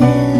you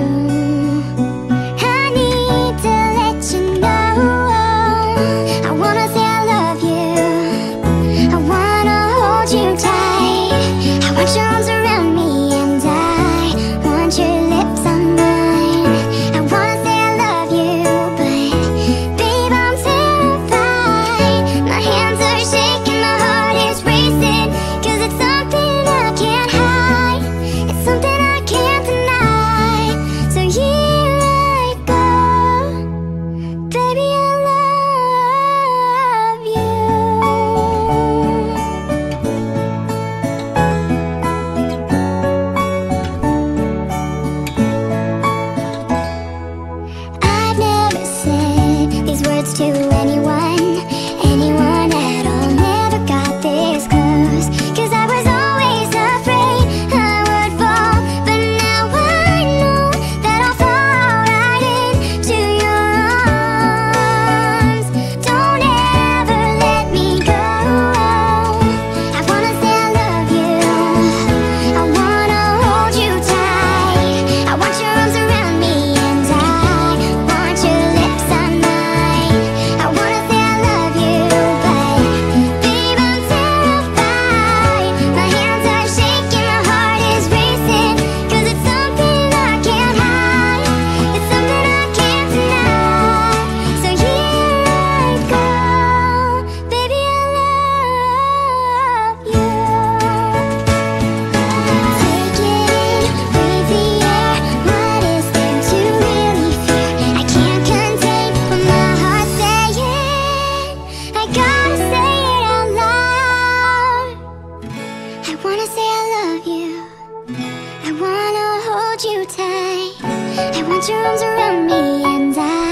tight I want your arms around me and I